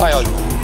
はい。はい